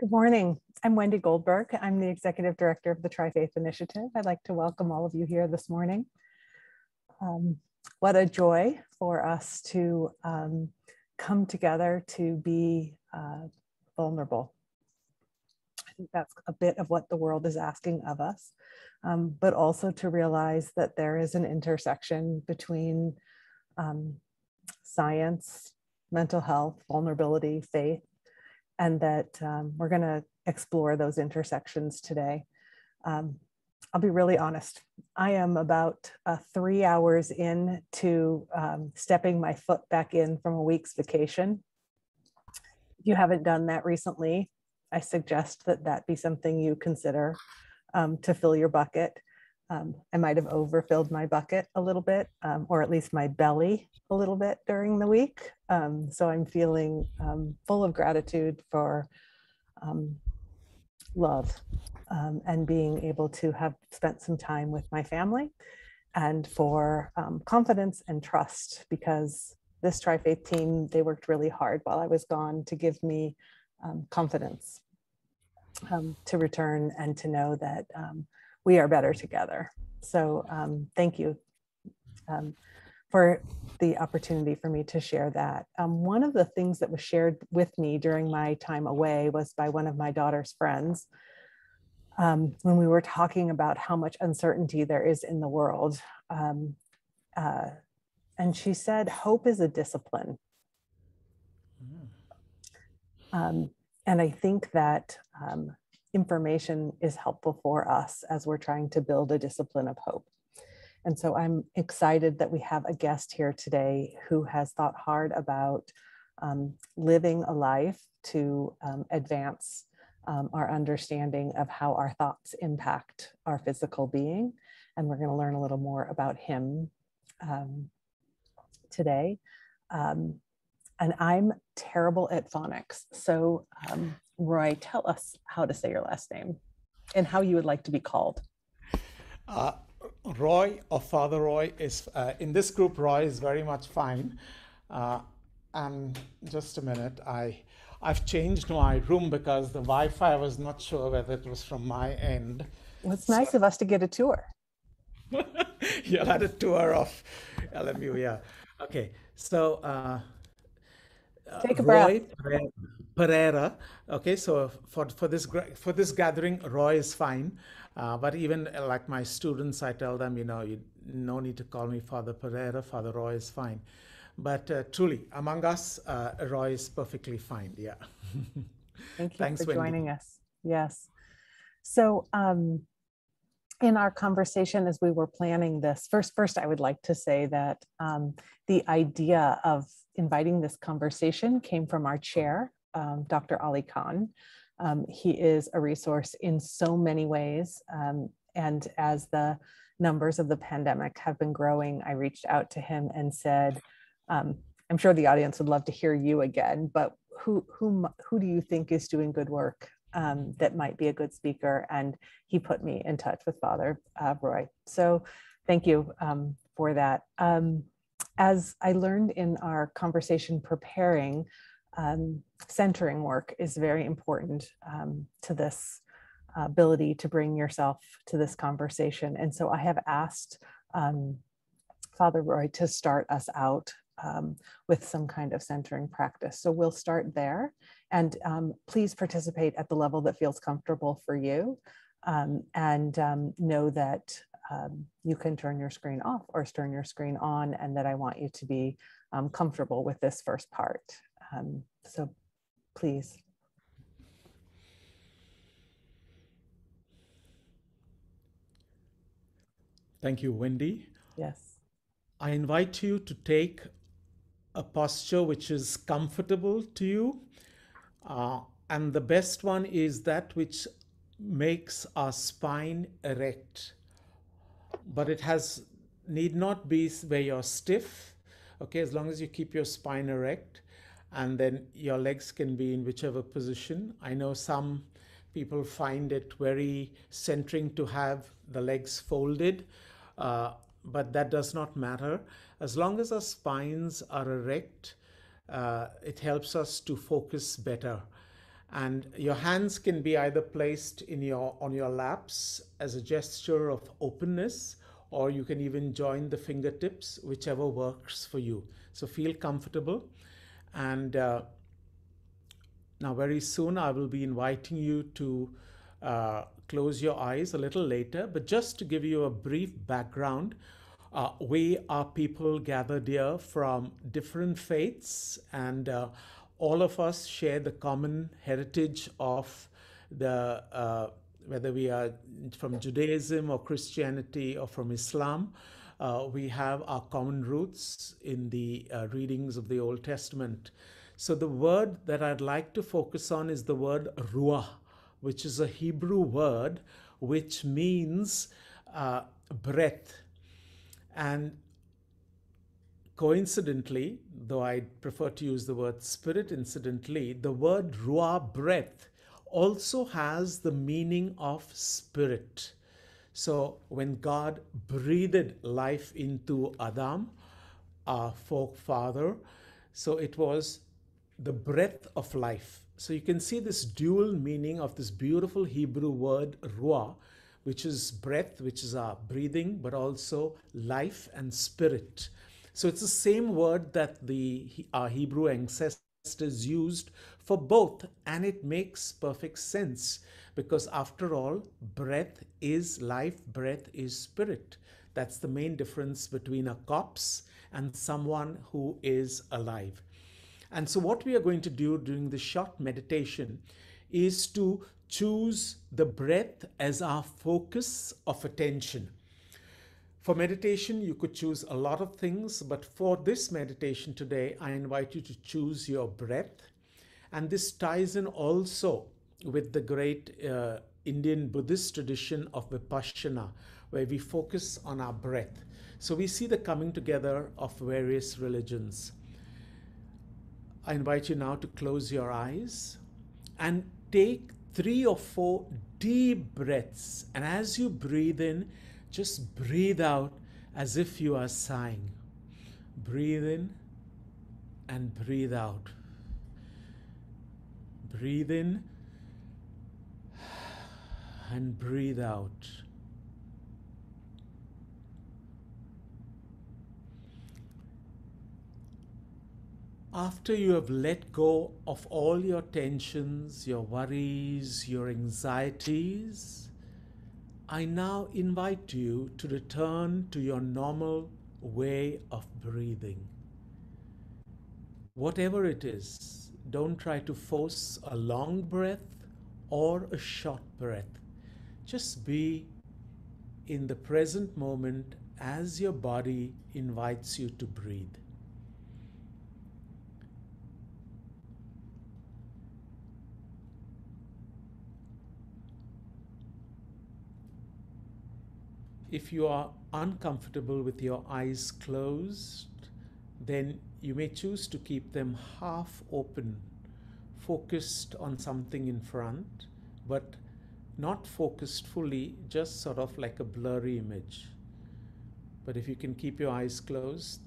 Good morning. I'm Wendy Goldberg. I'm the Executive Director of the Tri-Faith Initiative. I'd like to welcome all of you here this morning. Um, what a joy for us to um, come together to be uh, vulnerable. I think that's a bit of what the world is asking of us, um, but also to realize that there is an intersection between um, science, mental health, vulnerability, faith, and that um, we're going to explore those intersections today. Um, I'll be really honest. I am about uh, three hours in to um, stepping my foot back in from a week's vacation. If you haven't done that recently, I suggest that that be something you consider um, to fill your bucket. Um, I might have overfilled my bucket a little bit, um, or at least my belly a little bit during the week. Um, so I'm feeling um, full of gratitude for um, love um, and being able to have spent some time with my family and for confidence and trust because this Tri-Faith team, they worked really hard while I was gone to give me confidence to return and to know that we are better together. So um, thank you um, for the opportunity for me to share that. Um, one of the things that was shared with me during my time away was by one of my daughter's friends um, when we were talking about how much uncertainty there is in the world. Um, uh, and she said, hope is a discipline. Mm. Um, and I think that um, information is helpful for us as we're trying to build a discipline of hope. And so I'm excited that we have a guest here today who has thought hard about um, living a life to um, advance um, our understanding of how our thoughts impact our physical being. And we're going to learn a little more about him um, today. Um, and I'm terrible at phonics. So um, Roy, tell us how to say your last name and how you would like to be called. Uh, Roy or Father Roy is uh, in this group. Roy is very much fine. Uh, and just a minute, I I've changed my room because the Wi-Fi I was not sure whether it was from my end. Well, it's so, nice of us to get a tour. you had a tour of LMU, yeah. Okay, so uh, take a Roy breath. Pereira. Okay, so for, for this for this gathering, Roy is fine. Uh, but even uh, like my students, I tell them, you know, you no need to call me Father Pereira. Father Roy is fine. But uh, truly, among us, uh, Roy is perfectly fine. Yeah. Thank you Thanks, for Wendy. joining us. Yes. So, um, in our conversation as we were planning this, first, first I would like to say that um, the idea of inviting this conversation came from our chair, um, Dr. Ali Khan. Um, he is a resource in so many ways. Um, and as the numbers of the pandemic have been growing, I reached out to him and said, um, I'm sure the audience would love to hear you again, but who, who, who do you think is doing good work um, that might be a good speaker? And he put me in touch with Father uh, Roy. So thank you um, for that. As I learned in our conversation preparing, um, centering work is very important um, to this ability to bring yourself to this conversation. And so I have asked um, Father Roy to start us out um, with some kind of centering practice. So we'll start there and um, please participate at the level that feels comfortable for you um, and know that you can turn your screen off or turn your screen on and that I want you to be comfortable with this first part. Um, so please. Thank you, Wendy. Yes. I invite you to take a posture which is comfortable to you. Uh, and the best one is that which makes our spine erect. But it has need not be where you're stiff, okay, as long as you keep your spine erect and then your legs can be in whichever position. I know some people find it very centering to have the legs folded, uh, but that does not matter. As long as our spines are erect, uh, it helps us to focus better. and your hands can be either placed in your on your laps as a gesture of openness or you can even join the fingertips whichever works for you so feel comfortable and uh, now very soon i will be inviting you to uh, close your eyes a little later but just to give you a brief background uh, we are people gathered here from different faiths and uh, all of us share the common heritage of the uh, whether we are from Judaism or Christianity or from Islam. Uh, we have our common roots in the uh, readings of the Old Testament. So, the word that I'd like to focus on is the word ruah, which is a Hebrew word which means uh, breath. And Coincidentally, though I prefer to use the word spirit incidentally, the word ruah breath also has the meaning of spirit. So when God breathed life into Adam, our forefather, so it was the breath of life. So you can see this dual meaning of this beautiful Hebrew word ruah, which is breath, which is our breathing, but also life and spirit. So it's the same word that the our Hebrew ancestors used for both, and it makes perfect sense because after all, breath is life, breath is spirit. That's the main difference between a corpse and someone who is alive. And so, what we are going to do during the short meditation is to choose the breath as our focus of attention. For meditation, you could choose a lot of things, but for this meditation today, I invite you to choose your breath. And this ties in also with the great uh, Indian Buddhist tradition of Vipassana, where we focus on our breath. So we see the coming together of various religions. I invite you now to close your eyes and take three or four deep breaths. And as you breathe in, just breathe out as if you are sighing. Breathe in and breathe out. Breathe in and breathe out. After you have let go of all your tensions, your worries, your anxieties, I now invite you to return to your normal way of breathing. Whatever it is, don't try to force a long breath or a short breath. Just be in the present moment as your body invites you to breathe. If you are uncomfortable with your eyes closed, then you may choose to keep them half open, focused on something in front, but not focused fully, just sort of like a blurry image. But if you can keep your eyes closed,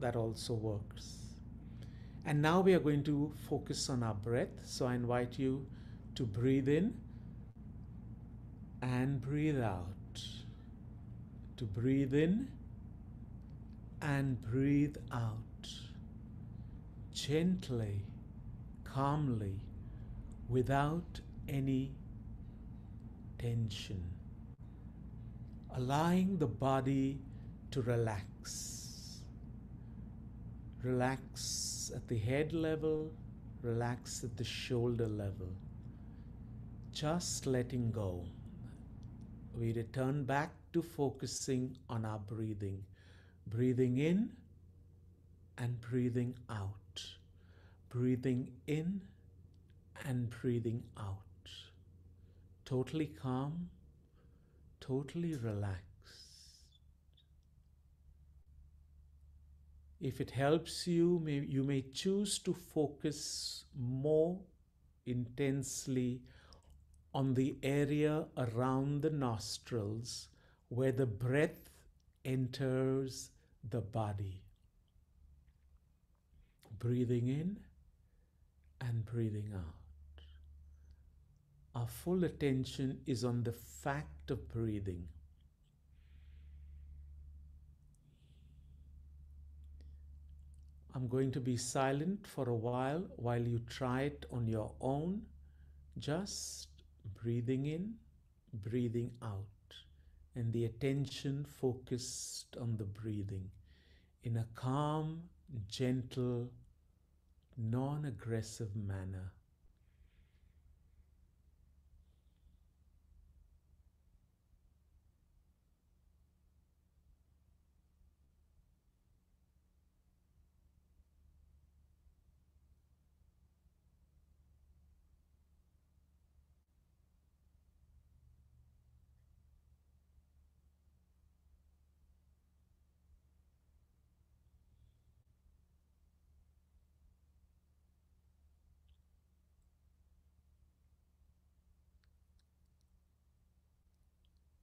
that also works. And now we are going to focus on our breath. So I invite you to breathe in and breathe out to breathe in and breathe out gently, calmly, without any tension, allowing the body to relax. Relax at the head level, relax at the shoulder level. Just letting go. We return back to focusing on our breathing. Breathing in and breathing out. Breathing in and breathing out. Totally calm, totally relaxed. If it helps you, may, you may choose to focus more intensely on the area around the nostrils where the breath enters the body. Breathing in and breathing out. our full attention is on the fact of breathing. I'm going to be silent for a while while you try it on your own, just breathing in, breathing out, and the attention focused on the breathing in a calm, gentle, non aggressive manner.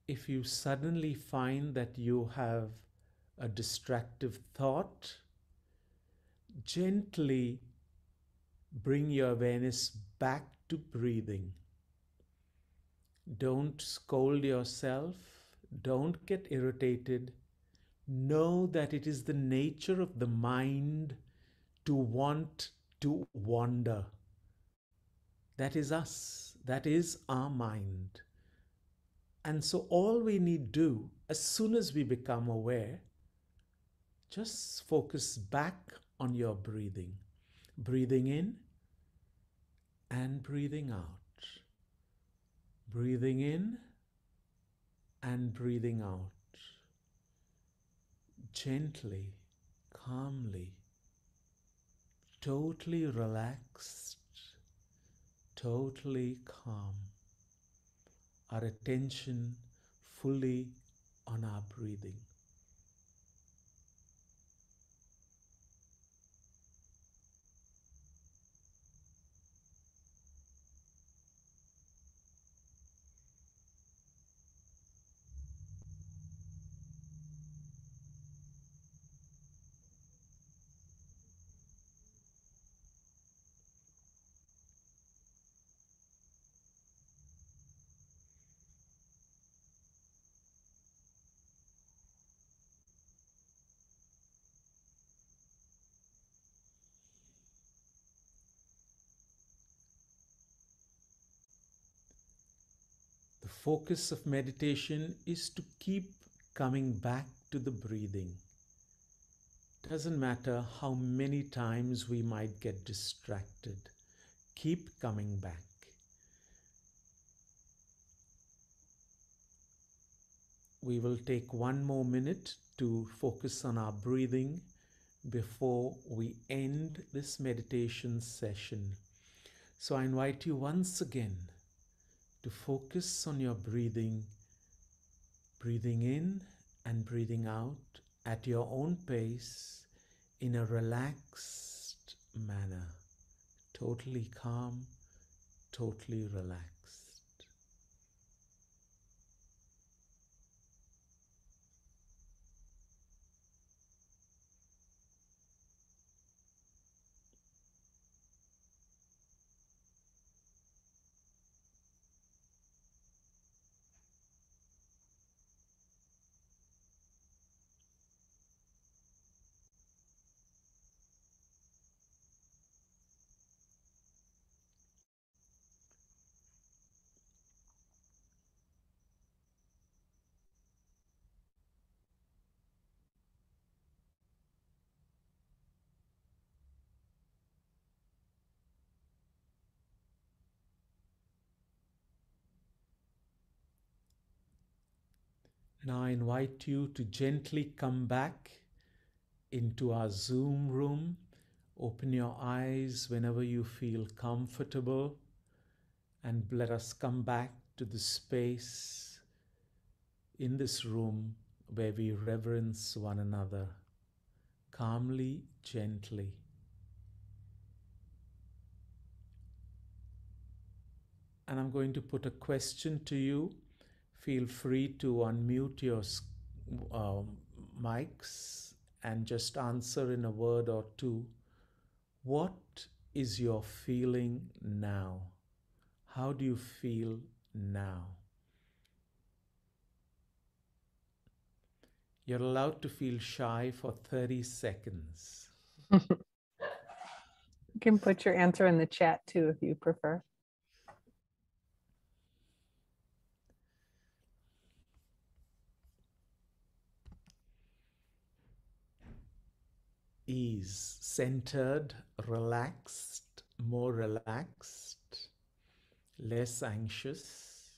If you suddenly find that you have a distractive thought, gently bring your awareness back to breathing. Don't scold yourself. Don't get irritated. Know that it is the nature of the mind to want to wander. That is us. That is our mind. And so, all we need do as soon as we become aware, just focus back on your breathing. Breathing in and breathing out. Breathing in and breathing out. Gently, calmly, totally relaxed, totally calm our attention fully on our breathing. Focus of meditation is to keep coming back to the breathing. Doesn't matter how many times we might get distracted, keep coming back. We will take one more minute to focus on our breathing before we end this meditation session. So I invite you once again to focus on your breathing, breathing in and breathing out at your own pace in a relaxed manner, totally calm, totally relaxed. Now I invite you to gently come back into our Zoom room. Open your eyes whenever you feel comfortable and let us come back to the space in this room where we reverence one another calmly, gently. And I'm going to put a question to you feel free to unmute your uh, mics and just answer in a word or two. What is your feeling now? How do you feel now? You're allowed to feel shy for 30 seconds. you can put your answer in the chat too if you prefer. Ease, centered, relaxed, more relaxed, less anxious.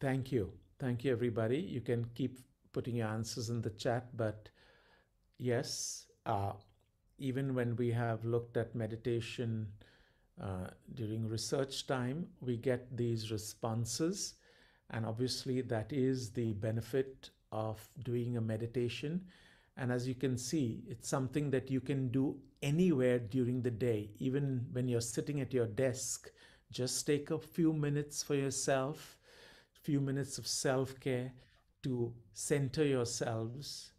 Thank you. Thank you, everybody. You can keep putting your answers in the chat, but yes, uh, even when we have looked at meditation uh, during research time, we get these responses. And obviously, that is the benefit of doing a meditation. And as you can see, it's something that you can do anywhere during the day, even when you're sitting at your desk. Just take a few minutes for yourself few minutes of self care to center yourselves,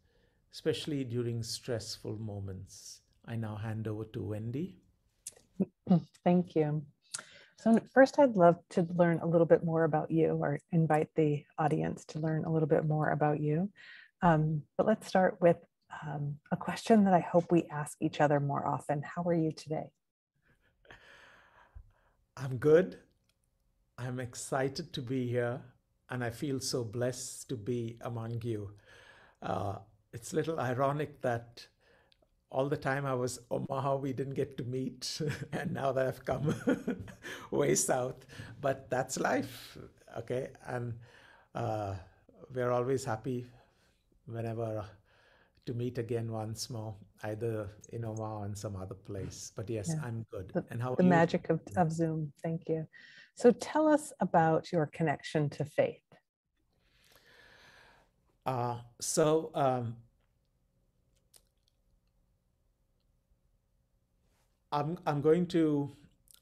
especially during stressful moments. I now hand over to Wendy. Thank you. So, first, I'd love to learn a little bit more about you or invite the audience to learn a little bit more about you. Um, but let's start with um, a question that I hope we ask each other more often How are you today? I'm good. I'm excited to be here and I feel so blessed to be among you. Uh, it's a little ironic that all the time I was Omaha, we didn't get to meet, and now that I've come way south, but that's life, okay? And uh, we're always happy whenever to meet again once more, either in Omaha or in some other place. But yes, yeah. I'm good. The, and how the magic of, of Zoom. Thank you. So tell us about your connection to faith. Uh, so um, I'm, I'm going to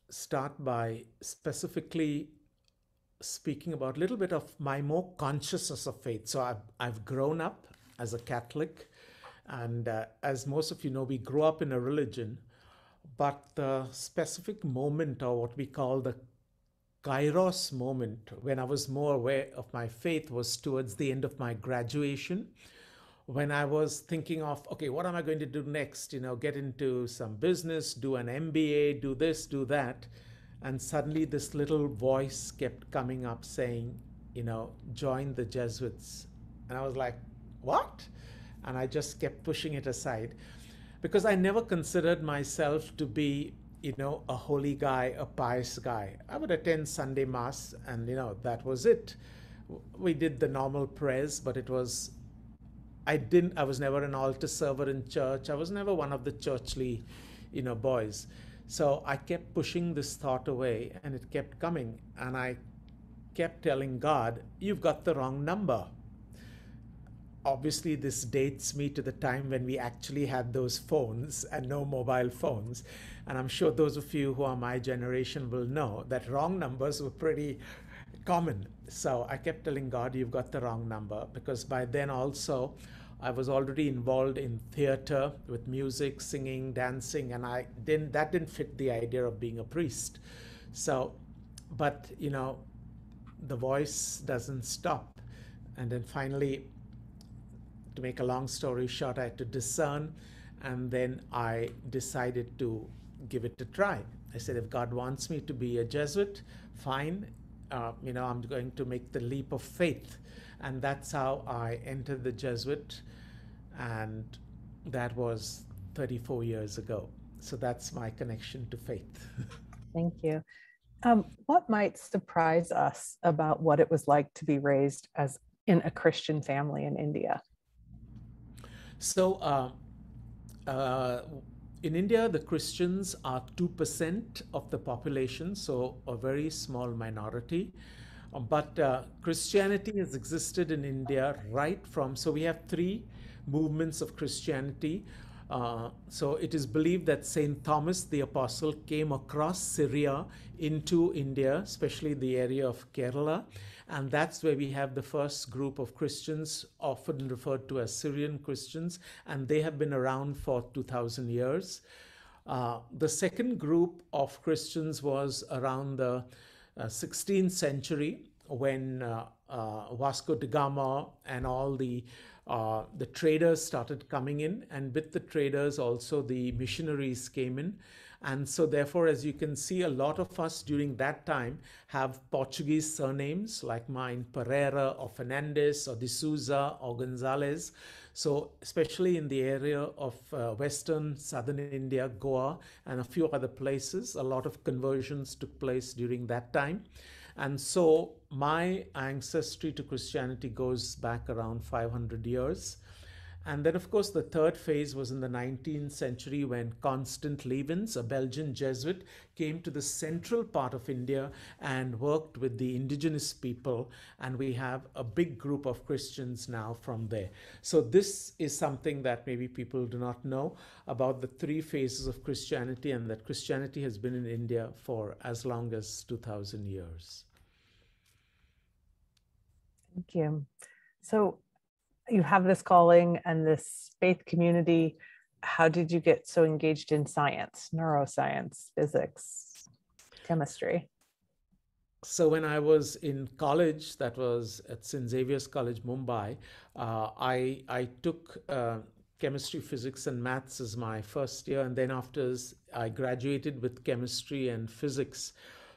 start by specifically speaking about a little bit of my more consciousness of faith. So I've, I've grown up as a Catholic, and uh, as most of you know, we grew up in a religion, but the specific moment, or what we call the kairos moment when I was more aware of my faith was towards the end of my graduation when I was thinking of, okay, what am I going to do next? You know, get into some business, do an MBA, do this, do that. And suddenly this little voice kept coming up saying, you know, join the Jesuits. And I was like, what? And I just kept pushing it aside because I never considered myself to be you know, a holy guy, a pious guy. I would attend Sunday Mass, and, you know, that was it. We did the normal prayers, but it was, I didn't, I was never an altar server in church. I was never one of the churchly, you know, boys. So I kept pushing this thought away, and it kept coming. And I kept telling God, You've got the wrong number obviously this dates me to the time when we actually had those phones and no mobile phones and i'm sure those of you who are my generation will know that wrong numbers were pretty common so i kept telling god you've got the wrong number because by then also i was already involved in theater with music singing dancing and i didn't that didn't fit the idea of being a priest so but you know the voice doesn't stop and then finally to make a long story short, I had to discern, and then I decided to give it a try. I said, if God wants me to be a Jesuit, fine. Uh, you know, I'm going to make the leap of faith. And that's how I entered the Jesuit. And that was 34 years ago. So that's my connection to faith. Thank you. Um, what might surprise us about what it was like to be raised as in a Christian family in India? So, uh, uh, in India, the Christians are 2% of the population, so a very small minority. Um, but uh, Christianity has existed in India right from, so we have three movements of Christianity. Uh, so it is believed that Saint Thomas the Apostle came across Syria into India, especially the area of Kerala, and that's where we have the first group of Christians, often referred to as Syrian Christians, and they have been around for 2,000 years. Uh, the second group of Christians was around the uh, 16th century when uh, uh, Vasco da Gama and all the uh, the traders started coming in, and with the traders also the missionaries came in. And so, therefore, as you can see, a lot of us during that time have Portuguese surnames like mine, Pereira or Fernandes or De Souza or Gonzalez. So, especially in the area of uh, Western, Southern India, Goa, and a few other places, a lot of conversions took place during that time. And so, my ancestry to Christianity goes back around 500 years. And then, of course, the third phase was in the 19th century when Constant Lievens, a Belgian Jesuit, came to the central part of India and worked with the indigenous people. And we have a big group of Christians now from there. So, this is something that maybe people do not know about the three phases of Christianity, and that Christianity has been in India for as long as 2000 years. Thank you. So, you have this calling and this faith community. How did you get so engaged in science, neuroscience, physics, chemistry? So when I was in college, that was at St Xavier's College, Mumbai, uh, I I took uh, chemistry, physics, and maths as my first year, and then after I graduated with chemistry and physics.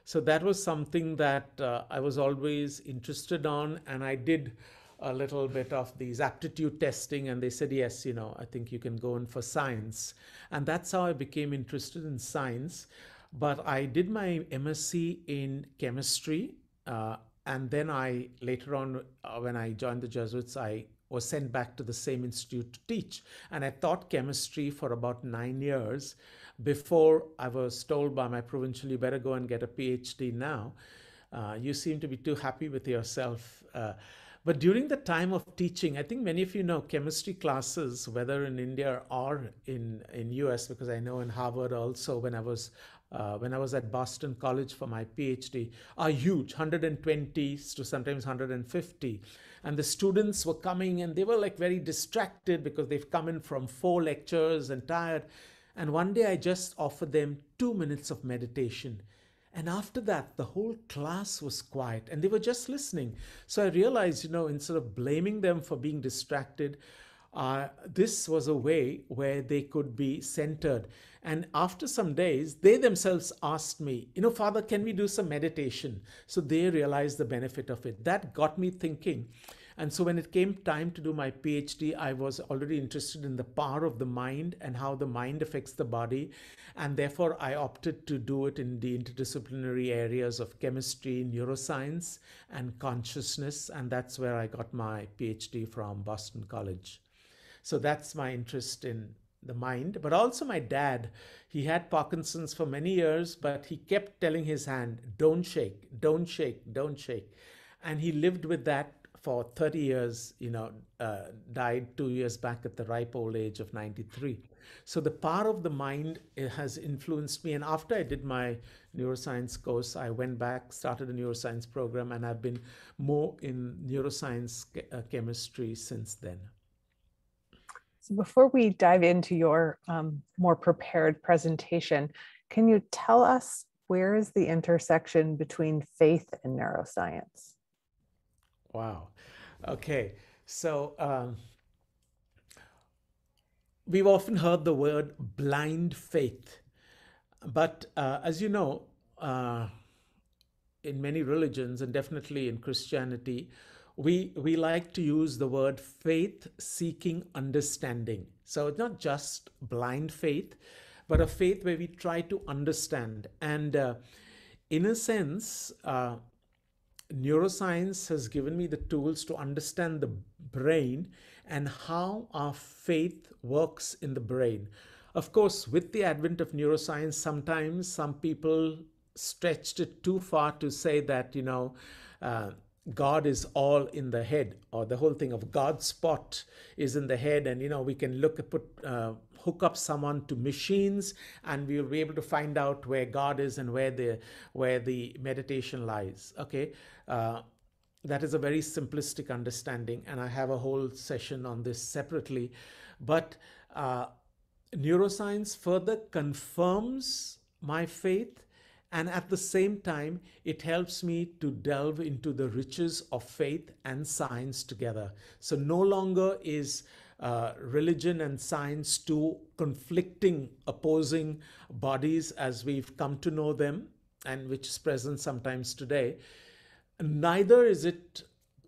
So that was something that uh, I was always interested on, and I did a little bit of these aptitude testing and they said yes you know i think you can go in for science. And that's how i became interested in science. But i did my msc in chemistry uh, and then i later on uh, when i joined the jesuits i was sent back to the same institute to teach. And i taught chemistry for about nine years before i was told by my provincial you better go and get a phd now. Uh, you seem to be too happy with yourself. Uh, but during the time of teaching, I think many of you know chemistry classes, whether in India or in, in US, because I know in Harvard also when I was uh, when I was at Boston College for my PhD, are huge, 120 to sometimes 150. And the students were coming and they were like very distracted because they've come in from four lectures and tired. And one day I just offered them two minutes of meditation. And after that, the whole class was quiet and they were just listening. So I realized, you know, instead of blaming them for being distracted, uh, this was a way where they could be centered. And after some days, they themselves asked me, you know, Father, can we do some meditation? So they realized the benefit of it. That got me thinking and so when it came time to do my PhD, I was already interested in the power of the mind and how the mind affects the body. And therefore, I opted to do it in the interdisciplinary areas of chemistry, neuroscience, and consciousness. And that's where I got my PhD from Boston College. So that's my interest in the mind, but also my dad. He had Parkinson's for many years, but he kept telling his hand, don't shake, don't shake, don't shake. And he lived with that for 30 years, you know, uh, died two years back at the ripe old age of 93. So the power of the mind has influenced me. And after I did my neuroscience course, I went back, started a neuroscience program, and I've been more in neuroscience uh, chemistry since then. So before we dive into your um, more prepared presentation, can you tell us where is the intersection between faith and neuroscience? Wow. Okay. So um, we've often heard the word blind faith. But uh, as you know, uh, in many religions and definitely in Christianity, we, we like to use the word faith seeking understanding. So it's not just blind faith, but a faith where we try to understand. And uh, in a sense, uh, neuroscience has given me the tools to understand the brain and how our faith works in the brain. Of course, with the advent of neuroscience, sometimes some people stretched it too far to say that, you know, uh, God is all in the head, or the whole thing of God's spot is in the head, and you know we can look at put uh, hook up someone to machines, and we will be able to find out where God is and where the where the meditation lies. Okay, uh, that is a very simplistic understanding, and I have a whole session on this separately, but. Uh, neuroscience further confirms my faith and at the same time it helps me to delve into the riches of faith and science together so no longer is uh, religion and science to conflicting opposing bodies as we've come to know them and which is present sometimes today neither is it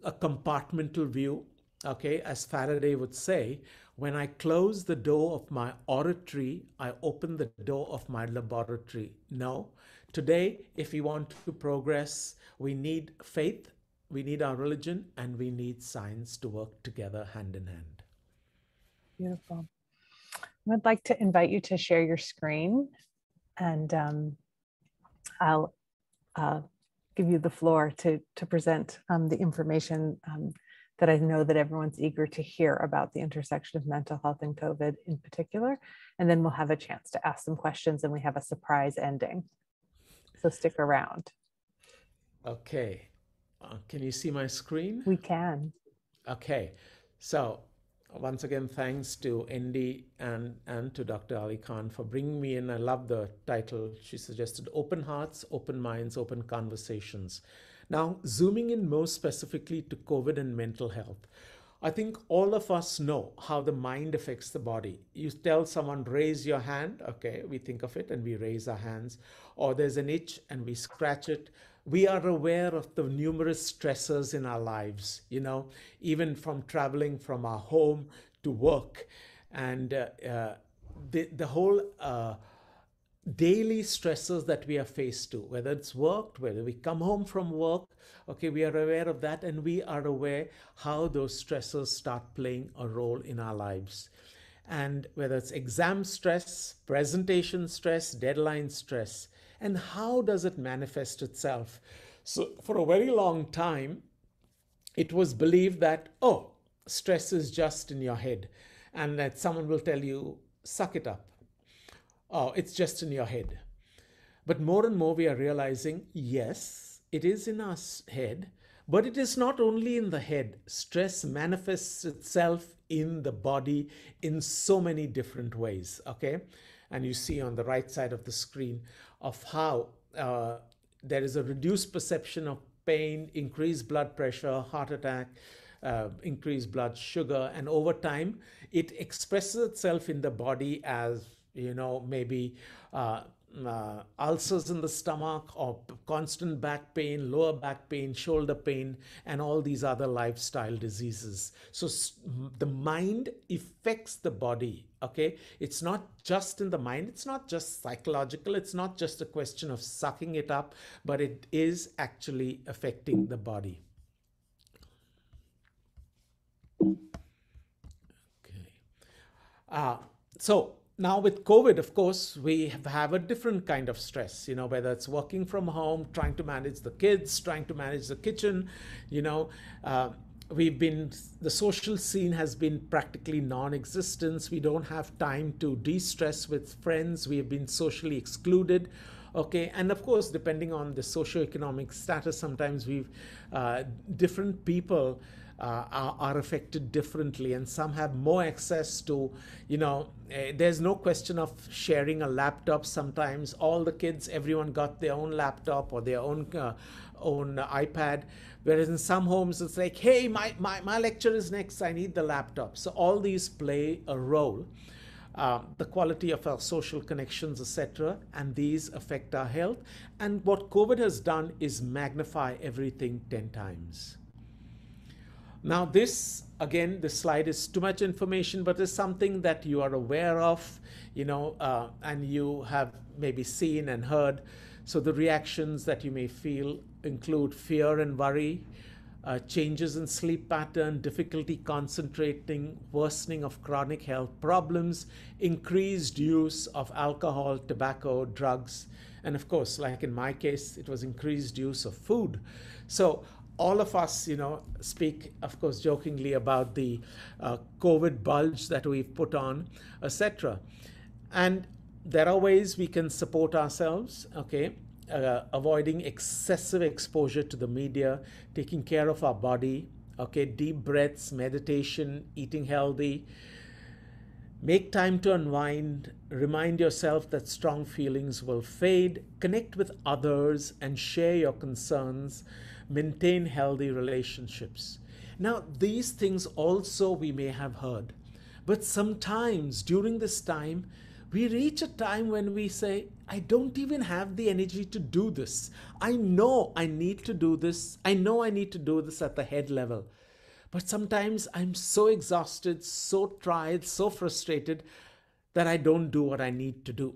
a compartmental view okay as faraday would say when I close the door of my oratory, I open the door of my laboratory. No. Today, if we want to progress, we need faith, we need our religion, and we need science to work together hand in hand. Beautiful. I'd like to invite you to share your screen and um, I'll uh, give you the floor to, to present um, the information um, that I know that everyone's eager to hear about the intersection of mental health and COVID in particular. And then we'll have a chance to ask some questions and we have a surprise ending. So stick around. Okay. Uh, can you see my screen? We can. Okay. So once again, thanks to Wendy and, and to Dr. Ali Khan for bringing me in. I love the title. She suggested Open Hearts, Open Minds, Open Conversations. Now, zooming in more specifically to COVID and mental health, I think all of us know how the mind affects the body. You tell someone, raise your hand, okay, we think of it and we raise our hands, or there's an itch and we scratch it. We are aware of the numerous stressors in our lives, you know, even from traveling from our home to work. And uh, uh, the, the whole uh, daily stressors that we are faced to, whether it's work, whether we come home from work, okay, we are aware of that and we are aware how those stressors start playing a role in our lives. And whether it's exam stress, presentation stress, deadline stress, and how does it manifest itself? So, for a very long time, it was believed that, oh, stress is just in your head, and that someone will tell you, suck it up oh, it's just in your head. But more and more we are realizing, yes, it is in our head, but it is not only in the head. Stress manifests itself in the body in so many different ways, okay? And you see on the right side of the screen of how uh, there is a reduced perception of pain, increased blood pressure, heart attack, uh, increased blood sugar, and over time, it expresses itself in the body as you know, maybe uh, uh, ulcers in the stomach or constant back pain, lower back pain, shoulder pain, and all these other lifestyle diseases. So the mind affects the body. Okay, it's not just in the mind, it's not just psychological, it's not just a question of sucking it up, but it is actually affecting the body. Okay. Uh, so now with covid of course we have a different kind of stress you know whether it's working from home trying to manage the kids trying to manage the kitchen you know uh, we've been the social scene has been practically non-existent. We don't have time to de-stress with friends. We have been socially excluded okay? And of course depending on the socio-economic status sometimes we've uh, different people uh, are, are, affected differently and some have more access to you know uh, there's no question of sharing a laptop sometimes all the kids everyone got their own laptop or their own uh, own ipad whereas in some homes it's like hey my, my, my lecture is next i need the laptop so all these play a role um, the quality of our social connections, etc. And these affect our health. And what COVID has done is magnify everything 10 times. Now this, again, this slide is too much information, but it's something that you are aware of, you know, uh, and you have maybe seen and heard. So the reactions that you may feel include fear and worry, uh, changes in sleep pattern, difficulty concentrating, worsening of chronic health problems, increased use of alcohol, tobacco, drugs, and of course, like in my case, it was increased use of food. So all of us, you know, speak, of course, jokingly about the uh, COVID bulge that we've put on, etc. And there are ways we can support ourselves, okay? Uh, avoiding excessive exposure to the media, taking care of our body, okay? Deep breaths, meditation, eating healthy, Make time to unwind, remind yourself that strong feelings will fade, connect with others and share your concerns, maintain healthy relationships. Now, these things also we may have heard, but sometimes during this time, we reach a time when we say, I don't even have the energy to do this. I know I need to do this. I know I need to do this at the head level. But sometimes I'm so exhausted, so tired, so frustrated that I don't do what I need to do.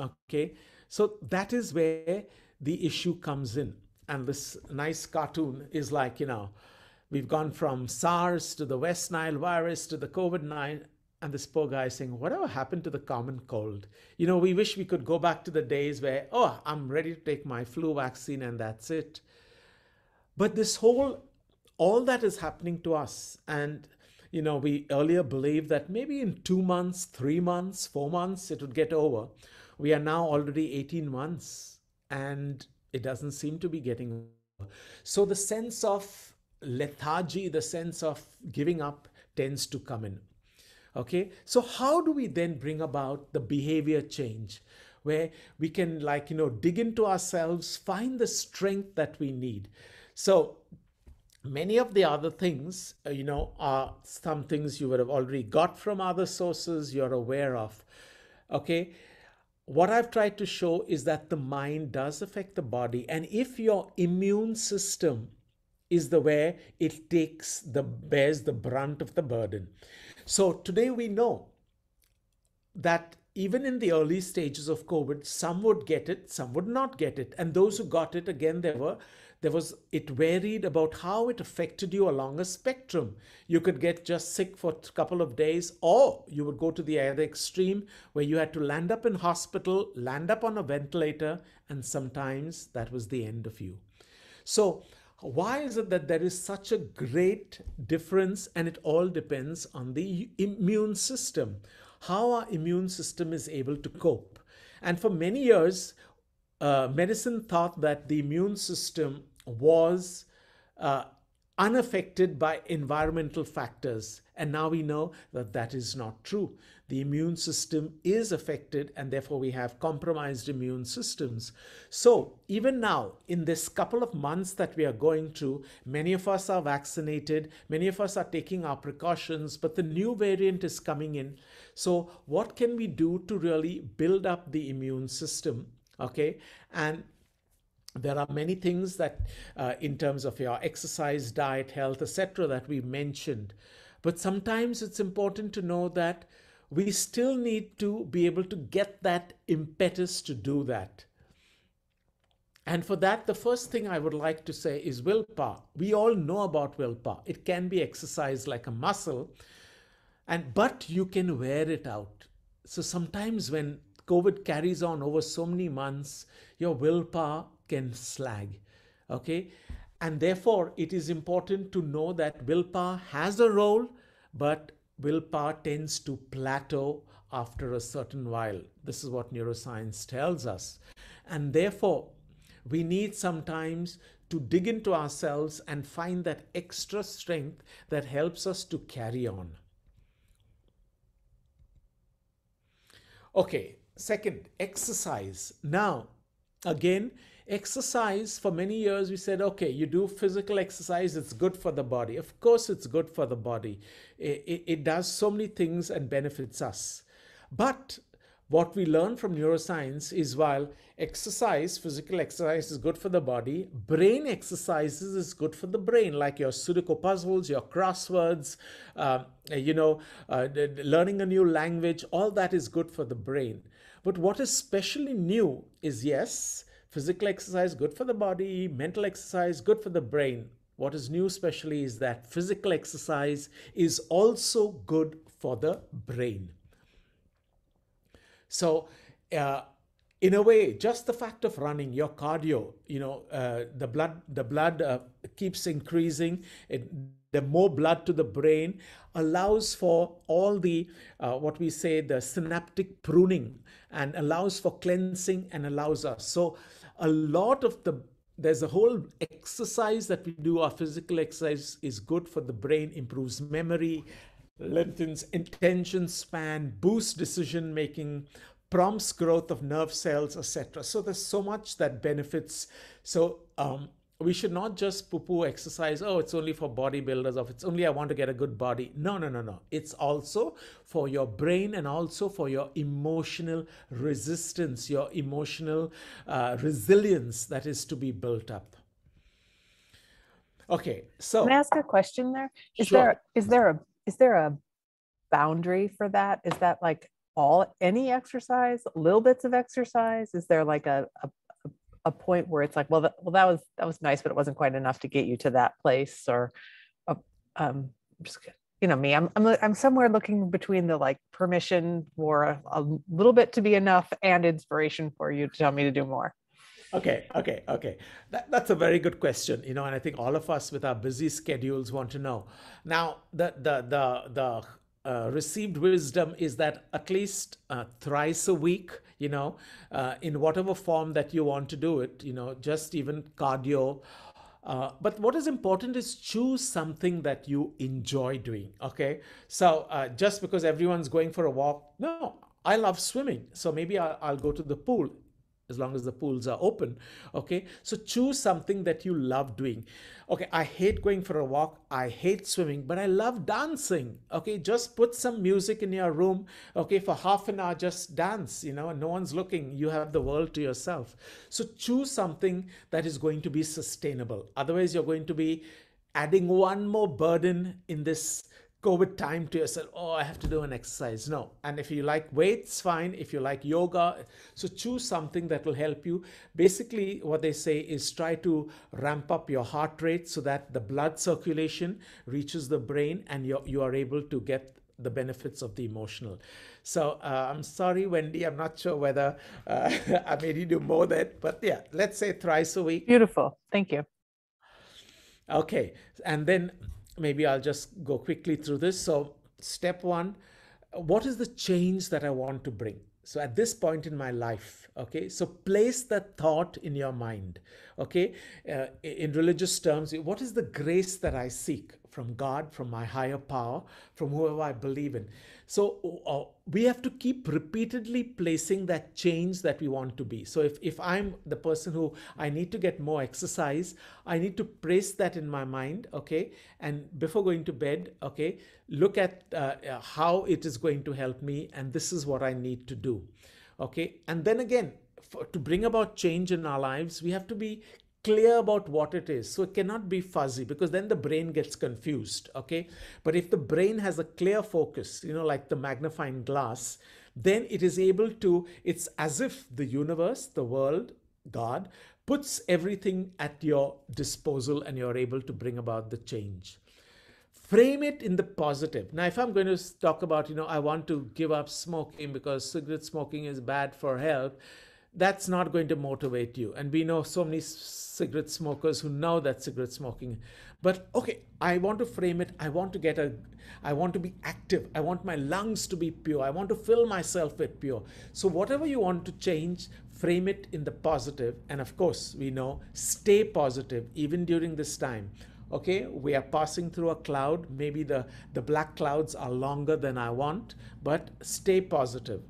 Okay. So that is where the issue comes in. And this nice cartoon is like, you know, we've gone from SARS to the West Nile virus to the COVID 9 and this poor guy saying, Whatever happened to the common cold? You know, we wish we could go back to the days where, oh, I'm ready to take my flu vaccine and that's it. But this whole, all that is happening to us. And, you know, we earlier believed that maybe in two months, three months, four months, it would get over. We are now already 18 months and it doesn't seem to be getting over. So the sense of lethargy, the sense of giving up tends to come in. Okay, so how do we then bring about the behavior change where we can, like, you know, dig into ourselves, find the strength that we need? So, many of the other things, uh, you know, are some things you would have already got from other sources you're aware of. Okay, what I've tried to show is that the mind does affect the body, and if your immune system is the way it takes the bears the brunt of the burden so today we know that even in the early stages of COVID, some would get it, some would not get it. And those who got it, again, there were there was it varied about how it affected you along a spectrum. You could get just sick for a couple of days, or you would go to the other extreme where you had to land up in hospital, land up on a ventilator, and sometimes that was the end of you. So why is it that there is such a great difference and it all depends on the immune system how our immune system is able to cope and for many years uh, medicine thought that the immune system was uh, unaffected by environmental factors and now we know that that is not true the immune system is affected and therefore we have compromised immune systems. So even now, in this couple of months that we are going through, many of us are vaccinated, many of us are taking our precautions, but the new variant is coming in. So what can we do to really build up the immune system? Okay. And there are many things that uh, in terms of your exercise diet health etc that we mentioned but sometimes it's important to know that we still need to be able to get that impetus to do that. And for that, the first thing I would like to say is willpower. We all know about willpower. It can be exercised like a muscle, and but you can wear it out. So sometimes when COVID carries on over so many months, your willpower can slag. Okay. And therefore, it is important to know that willpower has a role, but willpower tends to plateau after a certain while. This is what neuroscience tells us. And therefore, we need sometimes to dig into ourselves and find that extra strength that helps us to carry on. Okay, second, exercise. Now, again, exercise for many years we said okay you do physical exercise it's good for the body. Of course it's good for the body. It, it, it, does so many things and benefits us. But what we learn from neuroscience is while exercise physical exercise is good for the body brain exercises is good for the brain like your sudoku puzzles your crosswords uh, you know uh, learning a new language all that is good for the brain. But what is specially new is yes Physical exercise, good for the body. Mental exercise, good for the brain. What is new, especially, is that physical exercise is also good for the brain. So, uh, in a way, just the fact of running, your cardio, you know, uh, the blood, the blood uh, keeps increasing. It, the more blood to the brain allows for all the uh, what we say the synaptic pruning and allows for cleansing and allows us so a lot of the there's a whole exercise that we do our physical exercise is good for the brain improves memory lengthens attention span, boosts decision making, prompts growth of nerve cells, etc. So there's so much that benefits. So um, we should not just poo-poo exercise. Oh, it's only for bodybuilders. Or it's only I want to get a good body. No, no, no, no. It's also for your brain and also for your emotional resistance, your emotional uh, resilience that is to be built up. Okay, so Can I ask a question there? Is Sure. there, is there a, is there a boundary for that? Is that like all, any exercise, little bits of exercise? Is there like a, a, a- point where it's like, well, that, well, that was, that was nice, but it wasn't quite enough to get you to that place or, uh, um, just, you know, me, I'm, I'm, I'm somewhere looking between the like permission for a, a little bit to be enough and inspiration for you to tell me to do more. Okay, okay, okay. That, that's a very good question, you know, and I think all of us with our busy schedules want to know. Now, the the the the uh, received wisdom is that at least uh, thrice a week, you know, uh, in whatever form that you want to do it, you know, just even cardio. Uh, but what is important is choose something that you enjoy doing. Okay, so uh, just because everyone's going for a walk, no, I love swimming, so maybe I'll, I'll go to the pool as long as the pools are open. Okay, so choose something that you love doing. Okay, I hate going for a walk, I hate swimming, but I love dancing. Okay, just put some music in your room. Okay, for half an hour, just dance, you know, no one's looking. You have the world to yourself. So choose something that is going to be sustainable. Otherwise, you're going to be adding one more burden in this COVID time to yourself, oh, I have to do an exercise. No. And if you like weights, fine. If you like yoga, so choose something that will help you. Basically, what they say is try to ramp up your heart rate so that the blood circulation reaches the brain and you you are able to get the benefits of the emotional. So uh, I'm sorry, Wendy. I'm not sure whether uh, I made you do more than, but yeah, let's say thrice a week. Beautiful. Thank you. Okay, and then maybe I'll just go quickly through this. So, step one what is the change that I want to bring? So, at this point in my life, okay, so place that thought in your mind, okay, uh, in religious terms, what is the grace that I seek from God, from my higher power, from whoever I believe in? So, uh, we have to keep repeatedly placing that change that we want to be. So, if, if I'm the person who I need to get more exercise, I need to place that in my mind, okay, and before going to bed, okay, look at uh, uh, how it is going to help me, and this is what I need to do, okay, and then again, for, to bring about change in our lives, we have to be clear about what it is so it cannot be fuzzy because then the brain gets confused okay? But if the brain has a clear focus you know like the magnifying glass then it is able to it's as if the universe the world god puts everything at your disposal and you're able to bring about the change. Frame it in the positive. Now if i'm going to talk about you know i want to give up smoking because cigarette smoking is bad for health that's not going to motivate you. And we know so many cigarette smokers who know that cigarette smoking. But okay, I want to frame it. I want to get a, I want to be active. I want my lungs to be pure. I want to fill myself with pure. So whatever you want to change, frame it in the positive. And of course, we know stay positive even during this time okay we are passing through a cloud maybe the the black clouds are longer than i want but stay positive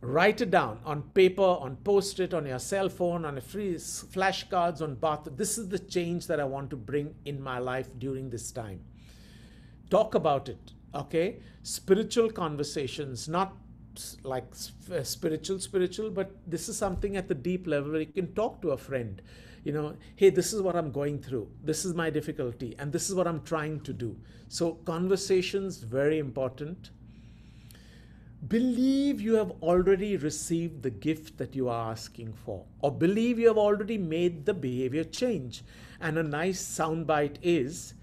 write it down on paper on post-it on your cell phone on a free flashcards on bath. This is the change that i want to bring in my life during this time. Talk about it okay? Spiritual conversations not like uh, spiritual spiritual but this is something at the deep level where you can talk to a friend. You know hey this is what i'm going through. This is my difficulty and this is what i'm trying to do. So conversations very important believe you have already received the gift that you are asking for, or believe you have already made the behavior change. And a nice soundbite is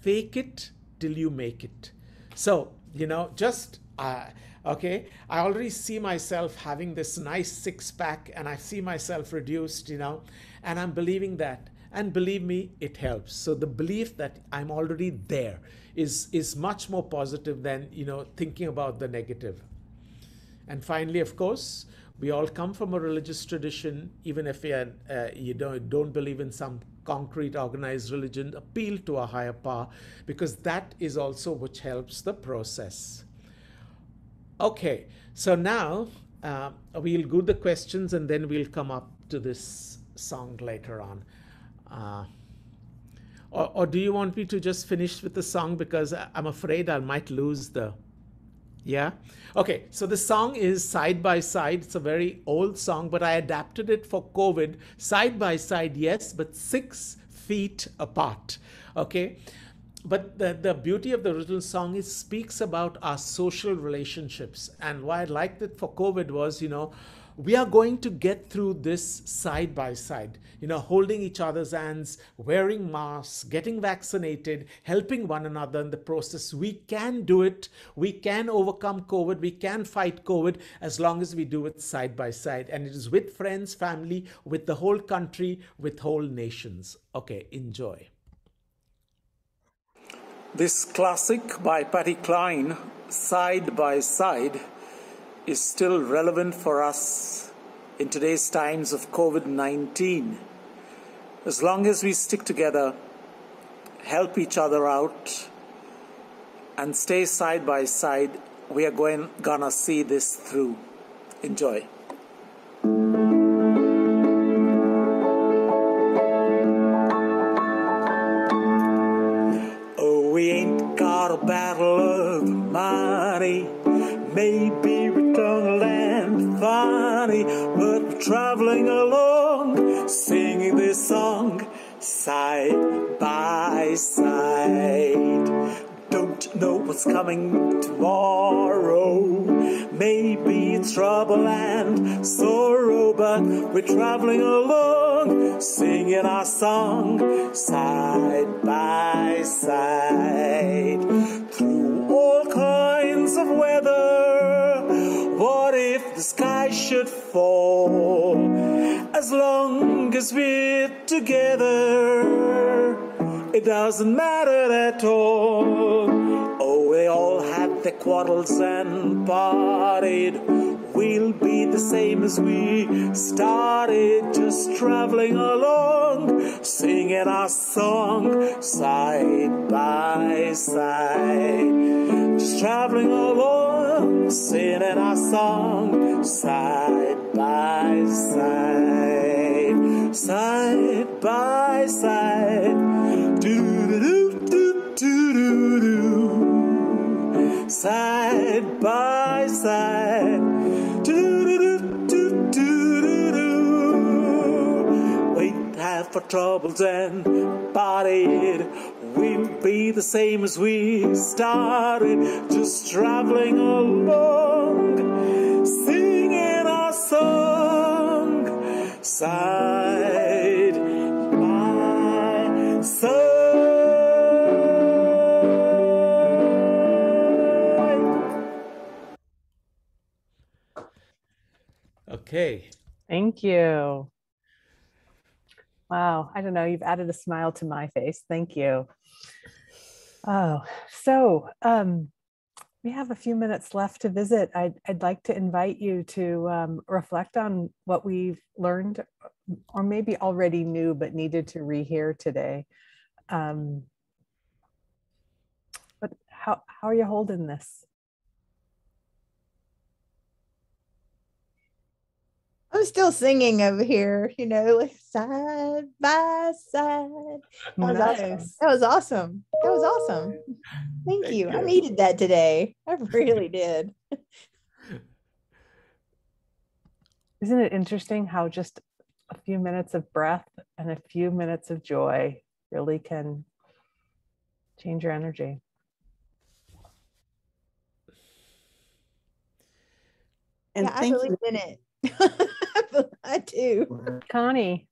fake it till you make it. So, you know, just, uh, okay, I already see myself having this nice six pack and I see myself reduced, you know, and I'm believing that. And believe me, it helps. So the belief that I'm already there is, is much more positive than, you know, thinking about the negative. And finally, of course, we all come from a religious tradition, even if you, uh, you don't, don't believe in some concrete organized religion, appeal to a higher power because that is also which helps the process. Okay, so now uh, we'll go the questions and then we'll come up to this song later on. Uh, or, or do you want me to just finish with the song because I'm afraid I might lose the yeah? Okay so the song is side by side. It's a very old song but i adapted it for covid. Side by side yes but six feet apart. Okay? But the, the beauty of the original song is speaks about our social relationships. And why i liked it for covid was you know we are going to get through this side by side, you know, holding each other's hands, wearing masks, getting vaccinated, helping one another in the process. We can do it. We can overcome COVID. We can fight COVID as long as we do it side by side. And it is with friends, family, with the whole country, with whole nations. Okay, enjoy. This classic by Patsy Cline, Side by Side is still relevant for us in today's times of COVID 19. As long as we stick together, help each other out, and stay side by side, we are going gonna see this through. Enjoy. Oh, we ain't got a battle of the money. Maybe traveling along, singing this song side by side. Don't know what's coming tomorrow. Maybe trouble and sorrow, but we're traveling along, singing our song side by side. Through all kinds of weather, what if the sky should fall? As long as we're together, it doesn't matter at all. Oh, we all had the quarrels and parted. We'll be the same as we started, just traveling along, singing our song side by side. Just traveling along, singing our song side by side, side by side. Do do do do do do. Side by side. Do do do do do do. Wait have for troubles and parted. We'll be the same as we started, just traveling along, side by side. Okay. Thank you. Wow, I don't know, you've added a smile to my face. Thank you. Oh, so um, we have a few minutes left to visit. I'd, I'd like to invite you to um, reflect on what we've learned or maybe already knew but needed to rehear today. Um, but how, how are you holding this? I'm still singing over here, you know, like side by side. That was awesome. That was awesome. That was awesome. Thank, Thank you. I needed that today. I really did. Isn't it interesting how just a few minutes of breath and a few minutes of joy really can change your energy? And yeah, I thank believe you. in it. I do. Connie,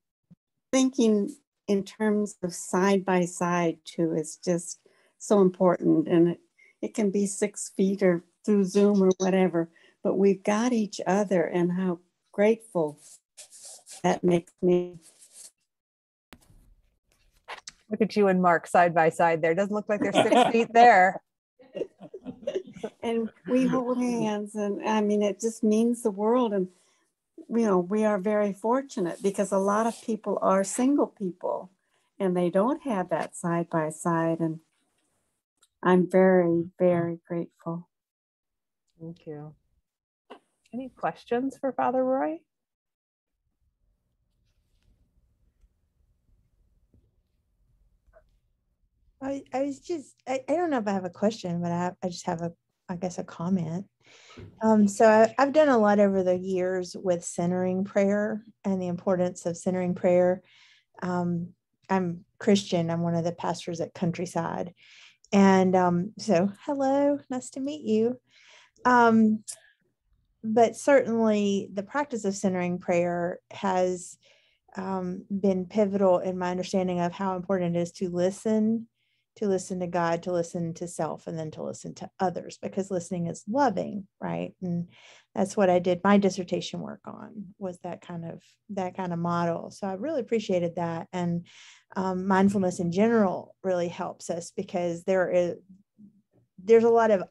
Thinking in terms of side by side too is just so important. And it, it can be six feet or through Zoom or whatever, but we've got each other and how grateful that makes me. look at you and Mark side by side there. Doesn't look like there's six feet there. and we hold hands and I mean it just means the world and you know we are very fortunate because a lot of people are single people and they don't have that side by side and I'm very mm-hmm. very grateful. Thank you. Any questions for Father Roy? I, I was just, I, I don't know if I have a question, but I, have, I just have a, I guess, a comment. Um, so I, I've done a lot over the years with centering prayer and the importance of centering prayer. Um, I'm Christian. I'm one of the pastors at Countryside. And um, so, hello, nice to meet you. Um, but certainly, the practice of centering prayer has um, been pivotal in my understanding of how important it is to listen to listen to God, to listen to self, and then to listen to others because listening is loving, right? And that's what I did my dissertation work on was that kind of that kind of model. So I really appreciated that, and um, mindfulness in general really helps us because there is there's a lot of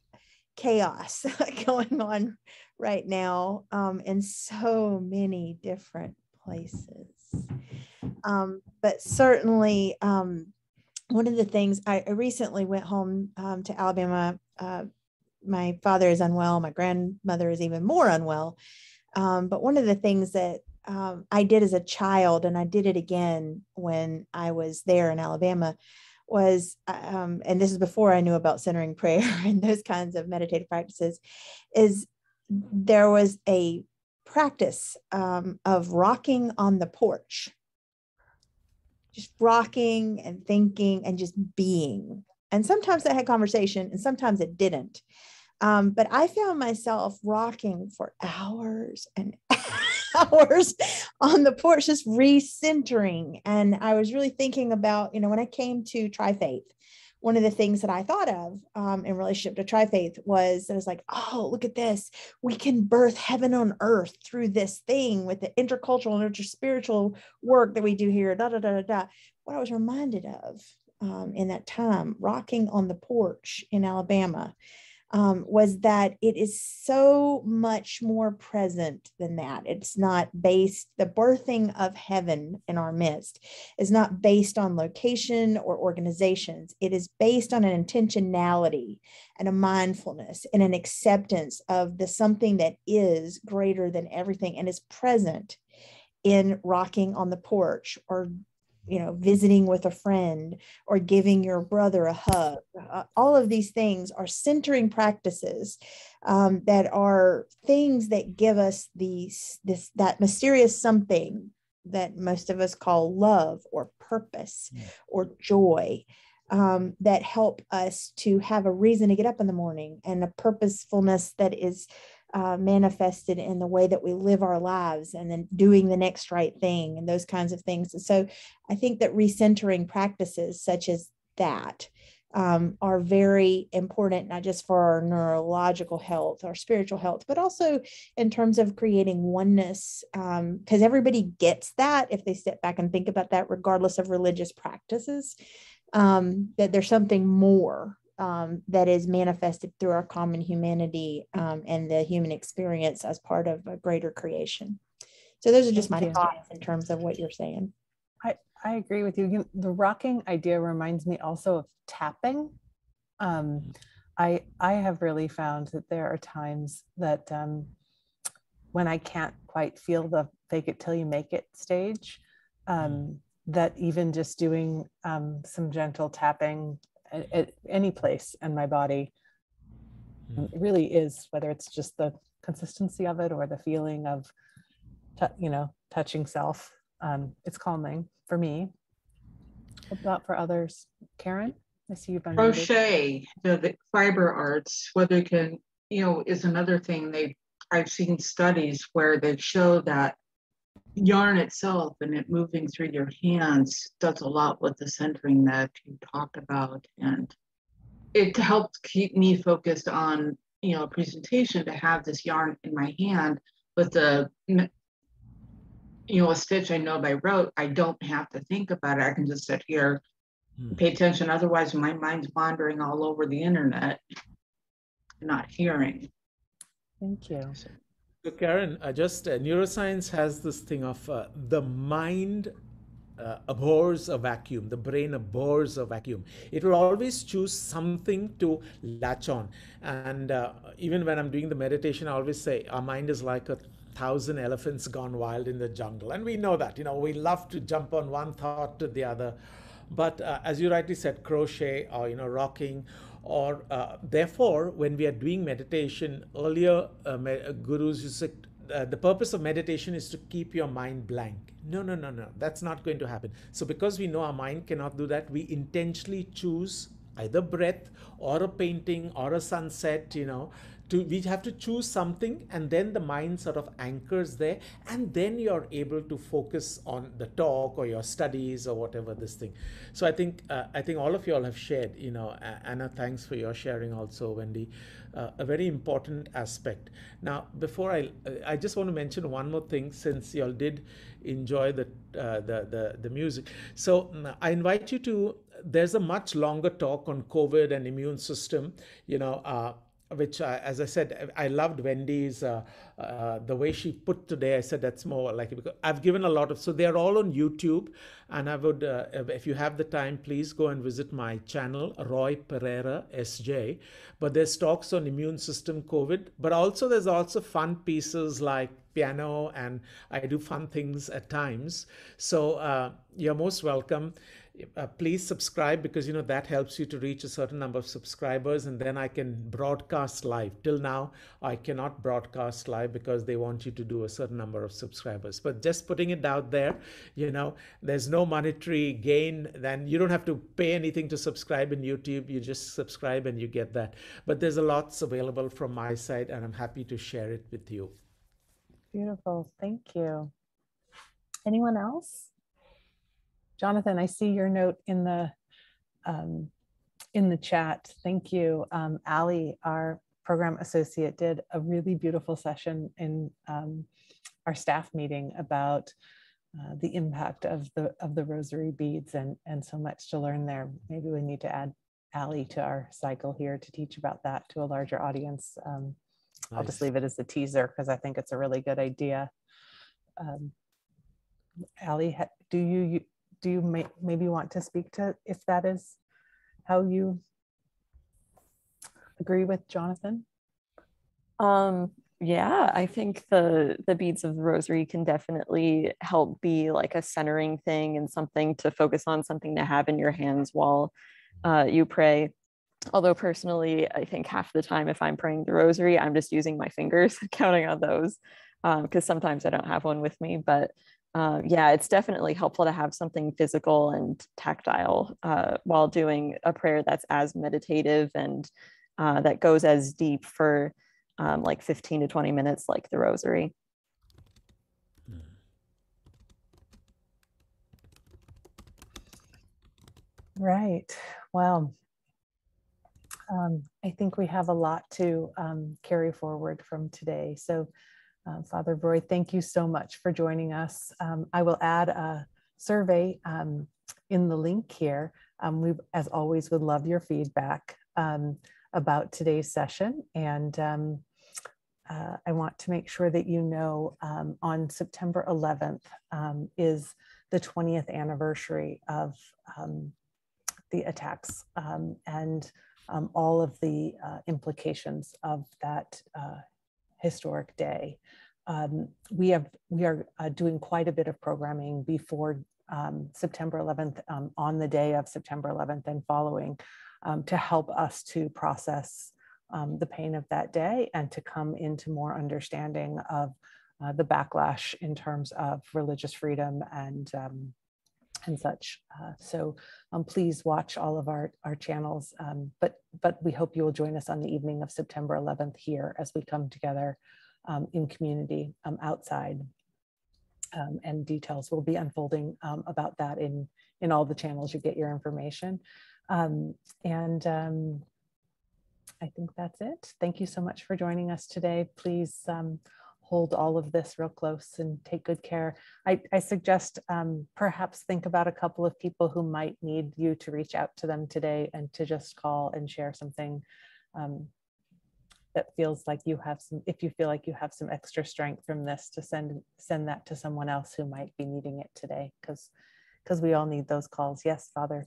chaos going on right now um, in so many different places. Um, but certainly, um, one of the things I, recently went home um, to Alabama. Uh, my father is unwell. My grandmother is even more unwell. Um, but one of the things that um, I did as a child, and I did it again when I was there in Alabama, was, um, and this is before I knew about centering prayer and those kinds of meditative practices, is there was a practice um, of rocking on the porch just rocking and thinking and just being. And sometimes I had conversation and sometimes it didn't. Um, but I found myself rocking for hours and hours on the porch, just recentering. And I was really thinking about, you know, when I came to Tri Faith, one of the things that I thought of um, in relationship to Tri Faith was I was like, oh, look at this. We can birth heaven on earth through this thing with the intercultural and interspiritual work that we do here. Da, da, da, da, da. What I was reminded of um, in that time, rocking on the porch in Alabama, um, was that it is so much more present than that. It's not based, the birthing of heaven in our midst is not based on location or organizations. It is based on an intentionality and a mindfulness and an acceptance of the something that is greater than everything and is present in rocking on the porch or you know visiting with a friend or giving your brother a hug uh, all of these things are centering practices um, that are things that give us these this that mysterious something that most of us call love or purpose yeah. or joy um, that help us to have a reason to get up in the morning and a purposefulness that is uh, manifested in the way that we live our lives and then doing the next right thing and those kinds of things. And so I think that recentering practices such as that um, are very important, not just for our neurological health, our spiritual health, but also in terms of creating oneness. Because um, everybody gets that if they step back and think about that, regardless of religious practices, um, that there's something more um, that is manifested through our common humanity um, and the human experience as part of a greater creation. So those are just Thank my you. thoughts in terms of what you're saying. I, I agree with you. you. The rocking idea reminds me also of tapping. Um, I I have really found that there are times that um, when I can't quite feel the fake it till you make it stage, um, that even just doing um, some gentle tapping at, at any place in my body. Mm. It really is, whether it's just the consistency of it or the feeling of, you know, touching self. Um, it's calming for me. What about for others? Karen, I see you've been crochet, the, the fiber arts, whether it can, you know, is another thing they I've seen studies where they show that yarn itself and it moving through your hands does a lot with the centering that you talked about and it helped keep me focused on you know a presentation to have this yarn in my hand with the you know a stitch i know by rote i don't have to think about it i can just sit here hmm. pay attention otherwise my mind's wandering all over the internet not hearing. Thank you. So Karen, uh, just uh, neuroscience has this thing of uh, the mind uh, abhors a vacuum, the brain abhors a vacuum. It will always choose something to latch on. And uh, even when I'm doing the meditation, I always say our mind is like a thousand elephants gone wild in the jungle. And we know that, you know, we love to jump on one thought to the other. But uh, as you rightly said, crochet or, you know, rocking or uh, therefore when we are doing meditation earlier uh, gurus used to uh, the purpose of meditation is to keep your mind blank. No, no, no, no. That's not going to happen. So, because we know our mind cannot do that, we intentionally choose either breath or a painting or a sunset, you know, to we have to choose something and then the mind sort of anchors there and then you're able to focus on the talk or your studies or whatever this thing. So i think uh, i think all of you all have shared you know anna thanks for your sharing also wendy. Uh, a very important aspect. Now before i i just want to mention one more thing since you all did enjoy the uh, the, the the music. So mm, i invite you to there's a much longer talk on covid and immune system you know uh, which uh, as i said i loved wendy's uh, uh, the way she put today i said that's more like because i've given a lot of so they're all on youtube. And i would uh, if you have the time please go and visit my channel roy pereira sj but there's talks on immune system covid but also there's also fun pieces like piano and i do fun things at times. So uh, you're most welcome uh, please subscribe because you know that helps you to reach a certain number of subscribers and then i can broadcast live. Till now i cannot broadcast live because they want you to do a certain number of subscribers. But just putting it out there you know there's no monetary gain then you don't have to pay anything to subscribe in youtube. You just subscribe and you get that. But there's a lots available from my side and i'm happy to share it with you. Beautiful. Thank you. Anyone else Jonathan, I see your note in the um, in the chat. Thank you. Um, Ali, our program associate, did a really beautiful session in um, our staff meeting about uh, the impact of the of the rosary beads and and so much to learn there. Maybe we need to add Ali to our cycle here to teach about that to a larger audience. Um, nice. I'll just leave it as a teaser because I think it's a really good idea. Um, Ali, do you do you may, maybe want to speak to if that is how you agree with Jonathan? Um, yeah, I think the the beads of the rosary can definitely help be like a centering thing and something to focus on, something to have in your hands while uh, you pray. Although personally, I think half the time if I'm praying the rosary, I'm just using my fingers, counting on those, because um, sometimes I don't have one with me. But uh, yeah, it's definitely helpful to have something physical and tactile uh, while doing a prayer that's as meditative and uh, that goes as deep for um, like 15 to 20 minutes, like the rosary. Right. Well, um, I think we have a lot to um, carry forward from today. So uh, Father Roy, thank you so much for joining us. Um, I will add a survey um, in the link here. Um, we, as always, would love your feedback um, about today's session. And um, uh, I want to make sure that you know um, on September 11th is the 20th anniversary of the attacks and all of the uh, implications of that uh, historic day. Um, we have we are uh, doing quite a bit of programming before um, September 11th, um, on the day of September 11th and following, um, to help us to process um, the pain of that day and to come into more understanding of uh, the backlash in terms of religious freedom and um, and such. Uh, so um, please watch all of our, our channels. Um, but, but we hope you will join us on the evening of September 11th here as we come together um, in community um, outside. Um, and details will be unfolding um, about that in, in all the channels you get your information. and I think that's it. Thank you so much for joining us today. Please hold all of this real close and take good care. I, I suggest um, perhaps think about a couple of people who might need you to reach out to them today and to just call and share something um, that feels like you have some, if you feel like you have some extra strength from this to send, send that to someone else who might be needing it today, because, because we all need those calls. Yes, Father.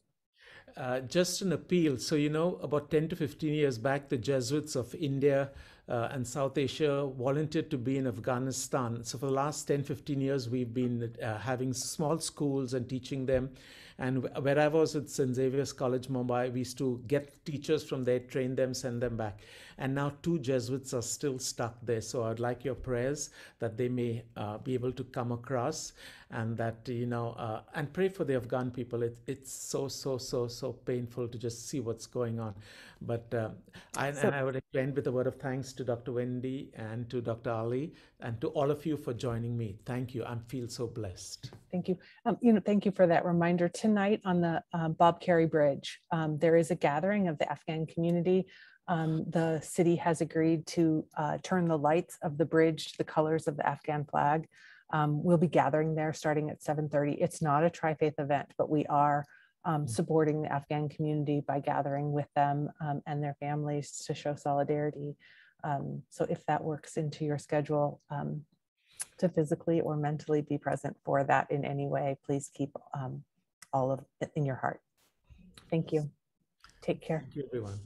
Uh, just an appeal. So, you know, about 10 to 15 years back, the Jesuits of India uh, and South Asia volunteered to be in Afghanistan. So, for the last 10, 15 years, we've been uh, having small schools and teaching them. And where I was at St. Xavier's College, Mumbai, we used to get teachers from there, train them, send them back. And now two Jesuits are still stuck there. So I'd like your prayers that they may uh, be able to come across and that, you know, uh, and pray for the Afghan people. It, it's so, so, so, so painful to just see what's going on. But uh, I, So- and I would end with a word of thanks to Dr. Wendy and to Dr. Ali and to all of you for joining me. Thank you. I feel so blessed. Thank you. Um, you know, thank you for that reminder. Tonight on the um, Bob Kerrey Bridge, um, there is a gathering of the Afghan community. Um, the city has agreed to uh, turn the lights of the bridge to the colors of the Afghan flag. Um, we'll be gathering there starting at 7:30. It's not a tri-faith event, but we are um, supporting the Afghan community by gathering with them um, and their families to show solidarity. Um, so if that works into your schedule, um, to physically or mentally be present for that in any way, please keep um, all of in your heart. Thank you. Take care. Thank you, everyone.